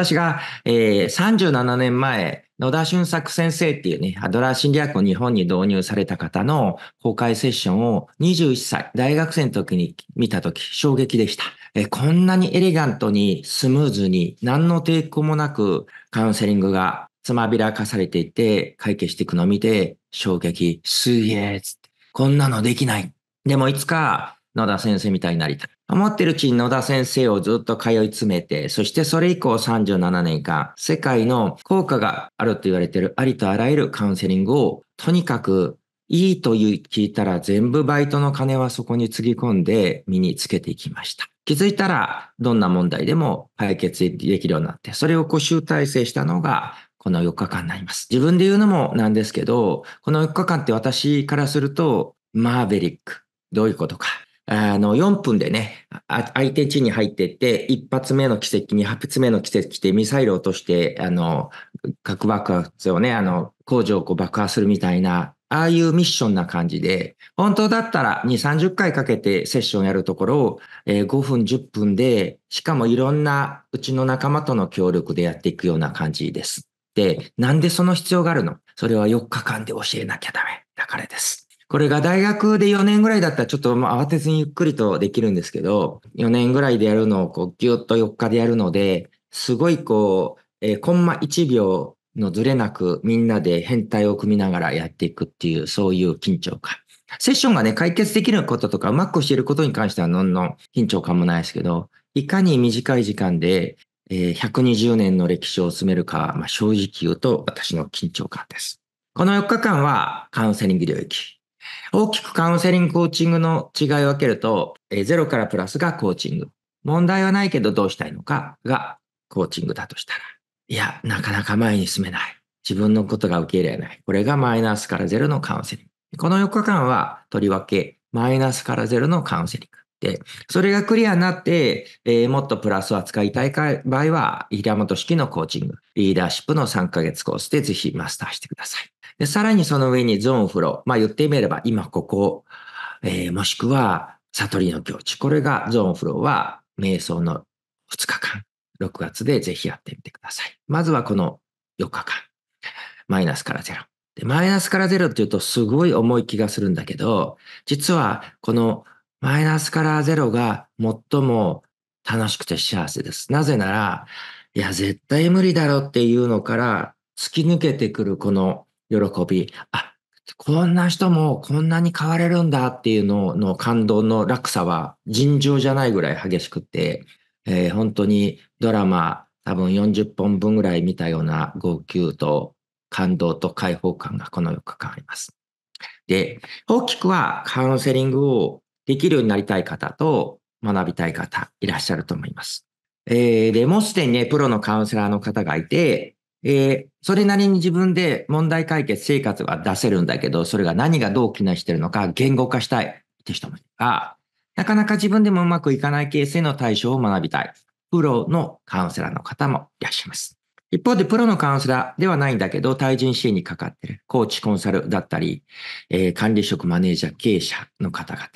私が、えー、37年前、野田俊作先生っていうね、アドラー心理学を日本に導入された方の公開セッションを21歳、大学生の時に見た時、衝撃でした。えこんなにエレガントにスムーズに何の抵抗もなくカウンセリングがつまびらかされていて解決していくのを見て衝撃、すげえつって。こんなのできない。でもいつか野田先生みたいになりたい。思ってるうちに野田先生をずっと通い詰めて、そしてそれ以降37年間、世界の効果があると言われているありとあらゆるカウンセリングを、とにかくいいという聞いたら全部バイトの金はそこにつぎ込んで身につけていきました。気づいたらどんな問題でも解決できるようになって、それをこう集大成したのがこの4日間になります。自分で言うのもなんですけど、この4日間って私からするとマーベリック。どういうことか。あの、4分でね、相手地に入ってって、一発目の奇跡、二発目の奇跡でミサイルを落として、あの、核爆発をね、あの、工場をこう爆破するみたいな、ああいうミッションな感じで、本当だったら2、30回かけてセッションやるところを、え5分、10分で、しかもいろんなうちの仲間との協力でやっていくような感じです。で、なんでその必要があるの？それは4日間で教えなきゃダメ。だからです。これが大学で4年ぐらいだったらちょっと慌てずにゆっくりとできるんですけど、4年ぐらいでやるのをこうギュッと4日でやるので、すごいこう、えー、コンマ1秒のずれなくみんなで変態を組みながらやっていくっていう、そういう緊張感。セッションがね、解決できることとかうまく教えることに関してはのんのん緊張感もないですけど、いかに短い時間で、えー、120年の歴史を進めるか、まあ、正直言うと私の緊張感です。この4日間はカウンセリング領域。大きくカウンセリング、コーチングの違いを分けると、えゼロからプラスがコーチング。問題はないけどどうしたいのかがコーチングだとしたら。いや、なかなか前に進めない。自分のことが受け入れない。これがマイナスからゼロのカウンセリング。この4日間は、とりわけ、マイナスからゼロのカウンセリング。で、それがクリアになって、えー、もっとプラスを扱いたい場合は、平本式のコーチング、リーダーシップの3ヶ月コースでぜひマスターしてください。で、さらにその上にゾーンフロー。まあ言ってみれば今ここ、えー、もしくは悟りの境地。これがゾーンフローは瞑想の2日間。6月でぜひやってみてください。まずはこの4日間。マイナスからゼロ。で、マイナスからゼロって言うとすごい重い気がするんだけど、実はこのマイナスからゼロが最も楽しくて幸せです。なぜなら、いや、絶対無理だろっていうのから突き抜けてくるこの喜び、あ、こんな人もこんなに変われるんだっていうのの感動の落差は尋常じゃないぐらい激しくて、えー、本当にドラマ多分40本分ぐらい見たような号泣と感動と解放感がこの4日間あります。で、大きくはカウンセリングをできるようになりたい方と学びたい方いらっしゃると思います。えー、で、もうすでにね、プロのカウンセラーの方がいて、えー、それなりに自分で問題解決生活は出せるんだけど、それが何がどう機能してるのか言語化したいって人もいるが、なかなか自分でもうまくいかないケースへの対処を学びたい。プロのカウンセラーの方もいらっしゃいます。一方で、プロのカウンセラーではないんだけど、対人支援にかかっている、コーチ、コンサルだったり、えー、管理職、マネージャー、経営者の方々、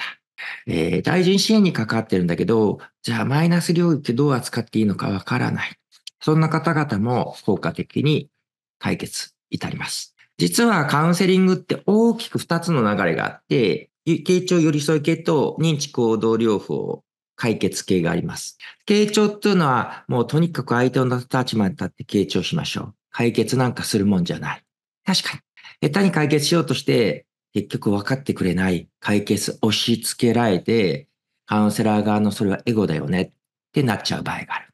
えー、対人支援にかかってるんだけど、じゃあマイナス領域どう扱っていいのかわからない。そんな方々も効果的に解決至ります。実はカウンセリングって大きく2つの流れがあって、傾聴寄り添い系と認知行動療法解決系があります。傾聴っていうのはもうとにかく相手の立場に立って傾聴しましょう。解決なんかするもんじゃない。確かに。下手に解決しようとして結局分かってくれない解決押し付けられてカウンセラー側のそれはエゴだよねってなっちゃう場合がある。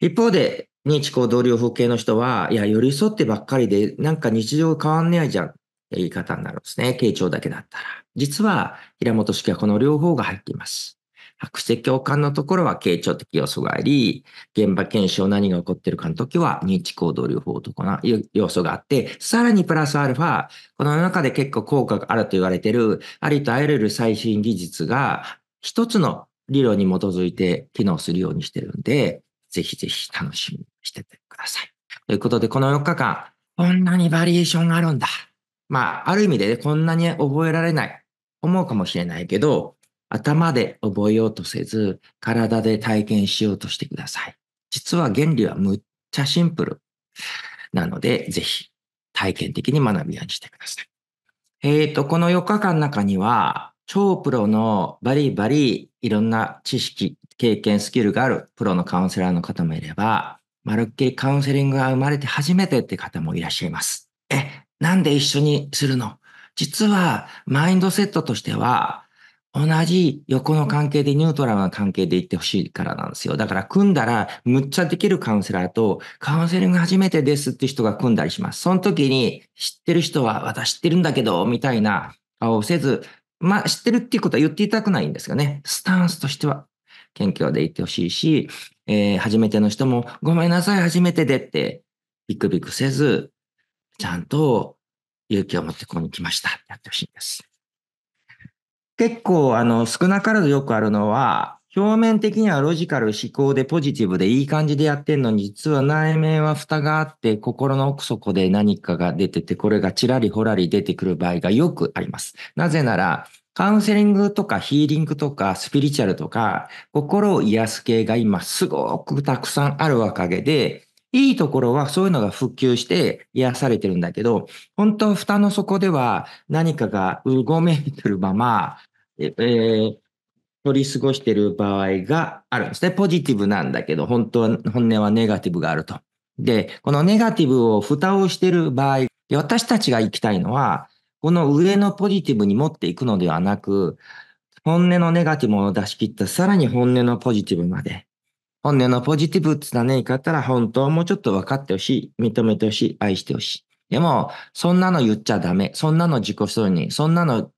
一方で認知行動療法系の人は、いや、寄り添ってばっかりで、なんか日常変わんねえじゃんって言い方になるんですね。傾聴だけだったら。実は、平本式はこの両方が入っています。白色共感のところは傾聴的要素があり、現場検証何が起こってるかの時は認知行動療法とかな要素があって、さらにプラスアルファ、この中で結構効果があると言われている、ありとあらゆる最新技術が一つの理論に基づいて機能するようにしてるんで、ぜひぜひ楽しみにしててください。ということで、この4日間、こんなにバリエーションがあるんだ。まあ、ある意味で、ね、こんなに覚えられない。思うかもしれないけど、頭で覚えようとせず、体で体験しようとしてください。実は原理はむっちゃシンプルなので、ぜひ体験的に学ぶようにしてください。えっ、ー、と、この4日間の中には、超プロのバリバリいろんな知識、経験、スキルがあるプロのカウンセラーの方もいれば、まるっきりカウンセリングが生まれて初めてって方もいらっしゃいます。え、なんで一緒にするの？実は、マインドセットとしては、同じ横の関係でニュートラルな関係でいってほしいからなんですよ。だから組んだらむっちゃできるカウンセラーとカウンセリング初めてですって人が組んだりします。その時に知ってる人は私知ってるんだけど、みたいな顔をせず、まあ知ってるっていうことは言っていたくないんですがね。スタンスとしては謙虚でいってほしいし、えー、初めての人もごめんなさい、初めてでってビクビクせず、ちゃんと勇気を持ってここに来ましたやってほしいんです。結構、あの、少なからずよくあるのは、表面的にはロジカル思考でポジティブでいい感じでやってんのに、実は内面は蓋があって、心の奥底で何かが出てて、これがちらりほらり出てくる場合がよくあります。なぜなら、カウンセリングとかヒーリングとかスピリチュアルとか、心を癒す系が今すごくたくさんあるおかげで、いいところはそういうのが復旧して癒されてるんだけど、本当は蓋の底では何かがうごめいてるまま、えー、取り過ごしている場合があるんですね。ポジティブなんだけど、本当は、本音はネガティブがあると。で、このネガティブを蓋をしている場合、私たちが行きたいのは、この上のポジティブに持っていくのではなく、本音のネガティブを出し切ったさらに本音のポジティブまで本音のポジティブって何かあったら、本当はもうちょっと分かってほしい、認めてほしい、愛してほしい。でも、そんなの言っちゃダメ。そんなの自己承認。そんなの、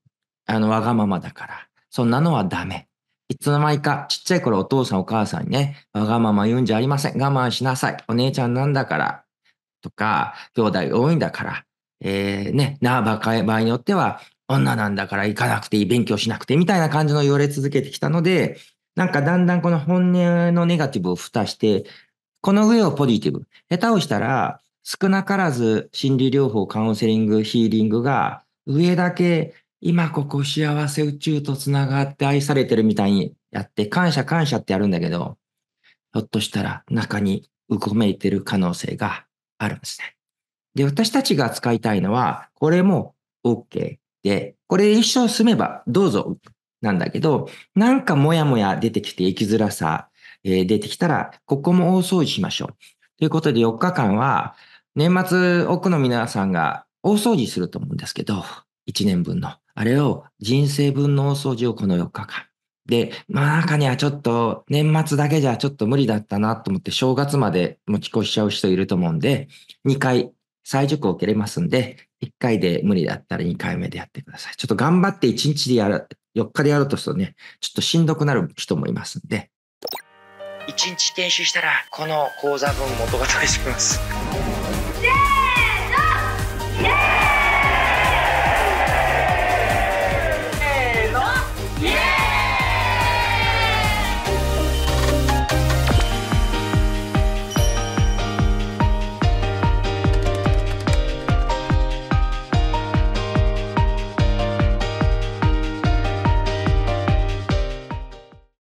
あの、わがままだから。そんなのはダメ。いつの間にか、ちっちゃい頃お父さんお母さんにね、わがまま言うんじゃありません。我慢しなさい。お姉ちゃんなんだから。とか、兄弟多いんだから。えー、ね、なあ、場合によっては、女なんだから行かなくていい、勉強しなくて、みたいな感じの言われ続けてきたので、なんかだんだんこの本音のネガティブを蓋して、この上をポジティブ。下手をしたら、少なからず心理療法、カウンセリング、ヒーリングが上だけ今ここ幸せ宇宙とつながって愛されてるみたいにやって感謝感謝ってやるんだけど、ひょっとしたら中にうごめいてる可能性があるんですね。で、私たちが使いたいのは、これも OK で、これ一生住めばどうぞなんだけど、なんかもやもや出てきて生きづらさ、えー、出てきたら、ここも大掃除しましょう。ということで4日間は、年末多くの皆さんが大掃除すると思うんですけど、1年分の。あれを人生分の大掃除をこの4日間。で、まあ中にはちょっと年末だけじゃちょっと無理だったなと思って正月まで持ち越しちゃう人いると思うんで、2回再受講を受けれますんで、1回で無理だったら2回目でやってください。ちょっと頑張って1日でやる、4日でやるとするとね、ちょっとしんどくなる人もいますんで。1日研修したら、この講座分元が取れちゃいます。